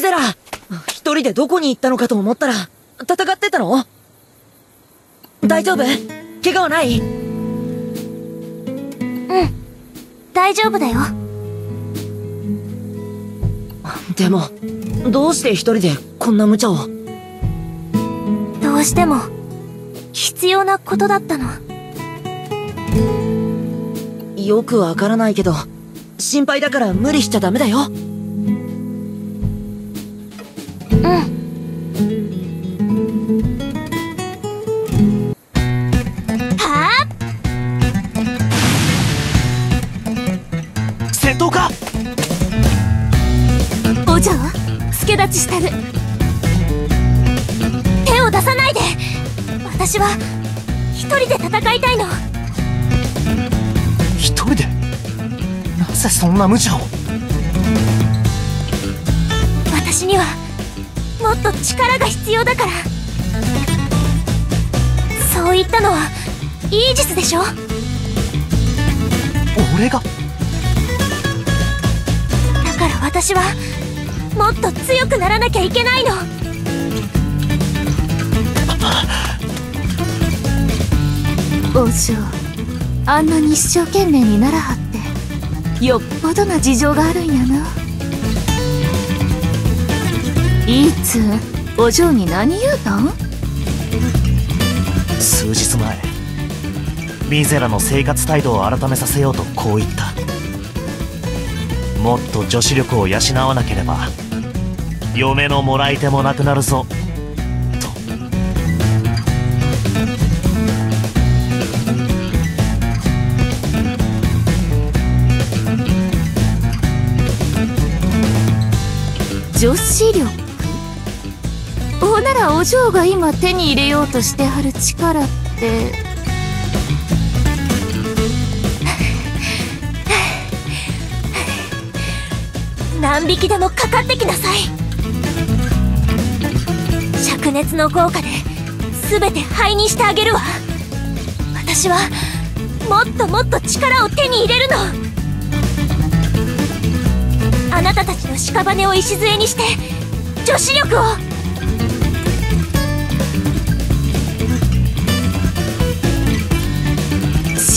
ゼラ一人でどこに行ったのかと思ったら、戦ってたの？大丈夫？怪我はない？うん。大丈夫だよ。でも、どうして一人でこんな無茶を？どうしても、必要なことだったの。よくわからないけど、心配だから無理しちゃダメだよ。そんな無茶を？私には、もっと力が必要だから。そう言ったのは、イージスでしょ？俺が？だから私はもっと強くならなきゃいけないの。王将あんなに一生懸命にならはってよっぽどな事情があるんやないいつお嬢に何言うたん数日前ミゼラの生活態度を改めさせようとこう言った。もっと女子力を養わなければ嫁のもらい手もなくなるぞ。女子力。ほなお嬢が今手に入れようとしてはる力って。何匹でもかかってきなさい。灼熱の効果で全て灰にしてあげるわ。私はもっともっと力を手に入れるの。あなたたちの屍を礎にして女子力を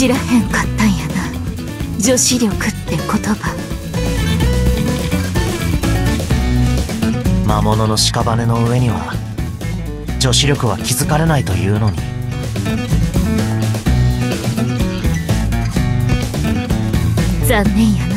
知らへんかったんやな。女子力って言葉。魔物の屍の上には女子力は気づかれないというのに。残念やな